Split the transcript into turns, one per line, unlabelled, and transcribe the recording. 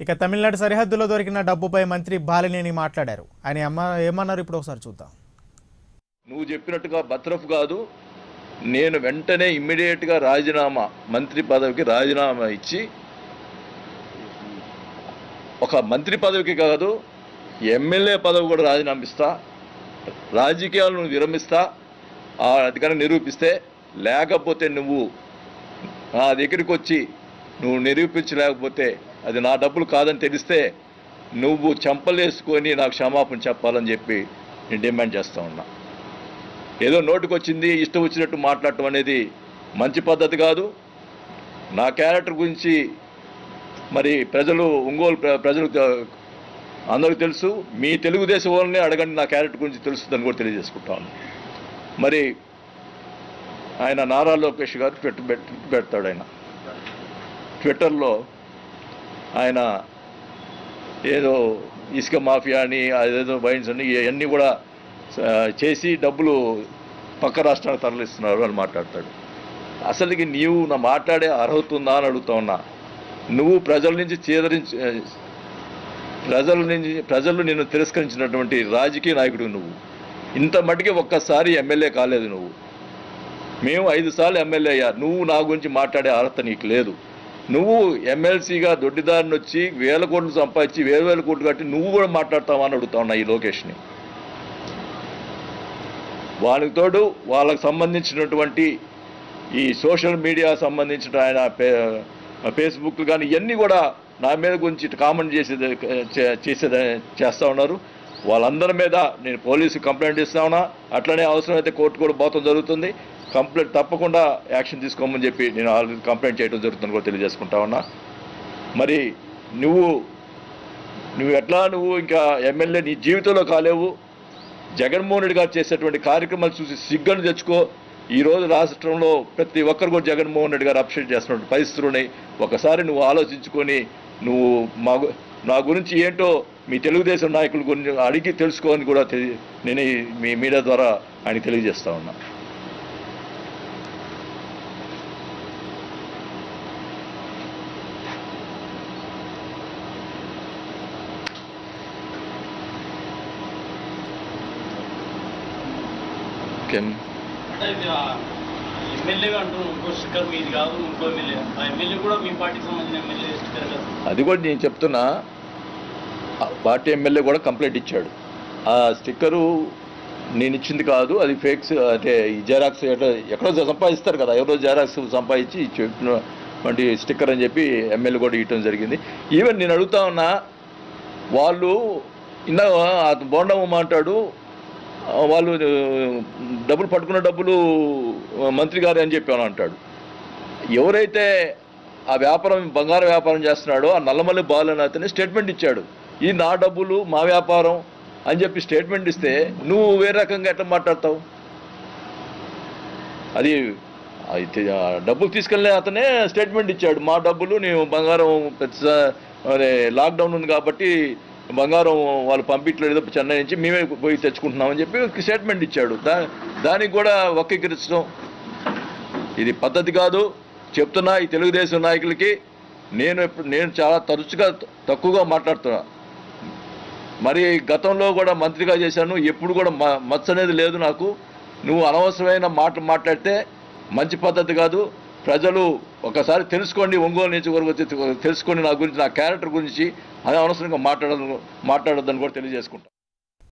ఇక తమిళనాడు సరిహద్దులో దొరికిన డబ్బుపై మంత్రి బాలినేని మాట్లాడారు. ఆయన అమ్మ ఏమన్నారు? ఇప్పుడు ఒకసారి చూద్దాం.
నువ్వు చెప్పినట్టుగా బత్రఫ్ కాదు. నేను వెంటనే ఇమ్మీడియట్గా రాజీనామా మంత్రి పదవికి రాజీనామా ఇచ్చి ఒక మంత్రి పదవికి కాదు ఎమ్మెల్యే పదవి కూడా రాజీనామా ఇస్తా నువ్వు విరమిస్తా. ఆ అధికారం నిరూపిస్తే లేకపోతే నువ్వు నా దగ్గరికి వచ్చి నువ్వు నిరూపించలేకపోతే అది నా డబ్బులు కాదని తెలిస్తే నువ్వు చెంపలేసుకొని నాకు క్షమాపణ చెప్పాలని చెప్పి నేను డిమాండ్ చేస్తూ ఉన్నా. ఏదో నోటికొచ్చింది ఇష్టం వచ్చినట్టు మాట్లాడటం అనేది మంచి పద్ధతి కాదు. నా క్యారెక్టర్ గురించి మరి ప్రజలు ఒంగోలు ప్ర- అందరికీ తెలుసు. మీ తెలుగుదేశం వాళ్ళని అడగండి నా క్యారెక్టర్ గురించి తెలుస్తుందని కూడా తెలియజేసుకుంటాను మరి ఆయన నారా లోకేష్ గారు ట్విట్టర్ పెట్ పెడతాడు ఆయన. ట్విట్టర్లో ఆయన ఏదో ఇసుక మాఫియా అని అదేదో వైన్స్ అని ఇవన్నీ కూడా చేసి డబ్బులు పక్క రాష్ట్రాలకు తరలిస్తున్నారు అని మాట్లాడతాడు. అసలుకి నీవు నా మాట్లాడే అర్హత ఉందా అని అడుగుతా ఉన్నా. నువ్వు ప్రజల నుంచి చేదరించి ప్రజల నుంచి ప్రజలు నిన్ను తిరస్కరించినటువంటి రాజకీయ నాయకుడు నువ్వు. ఇంత మటుకి ఒక్కసారి ఎమ్మెల్యే కాలేదు నువ్వు. మేము ఐదు సార్లు ఎమ్మెల్యే అయ్యా. నువ్వు నా గురించి మాట్లాడే అర్హత నీకు లేదు. నువ్వు ఎమ్మెల్సీగా దొడ్డిదారిని వచ్చి వేల కోట్లు సంపాదించి వేల వేల కోట్లు కట్టి నువ్వు కూడా మాట్లాడతావని అడుగుతా ఉన్నా ఈ లోకేష్ని. వాళ్ళకి తోడు వాళ్ళకు సంబంధించినటువంటి ఈ సోషల్ మీడియా సంబంధించిన ఆయన పే- ఫేస్బుక్ కానీ ఇవన్నీ కూడా నా మీద గురించి కామెంట్ చేసేది చే- చేసేది చేస్తూ ఉన్నారు. వాళ్ళందరి మీద నేను పోలీసు కంప్లైంట్ ఇస్తా ఉన్నా. అట్లనే అవసరమైతే కోర్టు కూడా పోతం జరుగుతుంది. కంప్లైంట్ తప్పకుండా యాక్షన్ తీసుకోమని చెప్పి నేను ఆల్రెడీ కంప్లైంట్ చేయడం జరుగుతుంది కూడా తెలియజేసుకుంటా ఉన్నా. మరి నువ్వు నువ్వు ఎట్లా నువ్వు ఇంకా ఎమ్మెల్యే నీ జీవితంలో కాలేవు. జగన్మోహన్ రెడ్డి గారు చేసేటువంటి కార్యక్రమాలు చూసి సిగ్గను తెచ్చుకో. ఈరోజు రాష్ట్రంలో ప్రతి ఒక్కరు కూడా జగన్మోహన్ రెడ్డి గారు అప్డేట్ చేస్తున్నటువంటి పరిస్థితులు ఉన్నాయి. ఒకసారి నువ్వు ఆలోచించుకొని నువ్వు మా నా గురించి ఏంటో మీ తెలుగుదేశం నాయకుల గురించి అడిగి తెలుసుకోని కూడా తెలి- నేను మీ మీడియా ద్వారా ఆయన తెలియజేస్తా ఉన్నా. ఓకే.
అంటే ఇది ఆ ఎమ్మెల్యేగా అంటూ ఇంకో స్టిక్కర్ మీది కాదు ఇంకో ఎమ్మెల్యే. ఆ ఎమ్మెల్యే కూడా మీ పార్టీకి సంబంధించిన ఎమ్మెల్యే స్టిక్కర్ కాదు.
అది కూడా నేను చెప్తున్నా. పార్టీ ఎమ్మెల్యే కూడా కంప్లైంట్ ఇచ్చాడు. ఆ స్టిక్కరు నేను ఇచ్చింది కాదు అది ఫేక్స్ అంటే ఈ జెరాక్స్ ఎక్కడో సంపాదిస్తారు కదా ఎవరో జెరాక్స్ సంపాదించి చెప్పినటువంటి స్టిక్కర్ అని చెప్పి ఎమ్మెల్యే కూడా ఇవ్వటం జరిగింది. ఈవెన్ నేను అడుగుతా ఉన్నా వాళ్ళు ఇందా బోండమ్మ అంటాడు వాళ్ళు డబ్బులు పట్టుకున్న డబ్బులు మంత్రి గారు అని చెప్పి అని అంటాడు. ఎవరైతే ఆ వ్యాపారం బంగారు వ్యాపారం చేస్తున్నాడో ఆ నల్లమల్లి బాలు అని అతని స్టేట్మెంట్ ఇచ్చాడు. ఈ నా డబ్బులు మా వ్యాపారం అని చెప్పి స్టేట్మెంట్ ఇస్తే నువ్వు వేరే రకంగా ఎట్లా మాట్లాడతావు? అది అయితే డబ్బులు తీసుకెళ్ళే అతనే స్టేట్మెంట్ ఇచ్చాడు. మా డబ్బులు నేను బంగారం పెద్ద లాక్డౌన్ ఉంది కాబట్టి బంగారం వాళ్ళు పంపించలేదు చెన్నై నుంచి మేమే పోయి తెచ్చుకుంటున్నామని చెప్పి స్టేట్మెంట్ ఇచ్చాడు. దా దానికి కూడా వక్రీకరించడం ఇది పద్ధతి కాదు. చెప్తున్నా ఈ తెలుగుదేశం నాయకులకి. నేను నేను చాలా తరచుగా తక్కువగా మాట్లాడుతున్నా. మరి గతంలో కూడా మంత్రిగా చేశాను. ఎప్పుడు కూడా మ- మచ్చ అనేది లేదు నాకు. నువ్వు అనవసరమైన మాట మాట్లాడితే మంచి పద్ధతి కాదు. ప్రజలు ఒకసారి తెలుసుకోండి ఒంగోలు నియోజకవర్గం వచ్చి తెలుసుకోండి నా గురించి నా క్యారెక్టర్ గురించి. అది అనవసరంగా మాట్లాడదు మాట్లాడొద్దని కూడా తెలియజేసుకుంటాను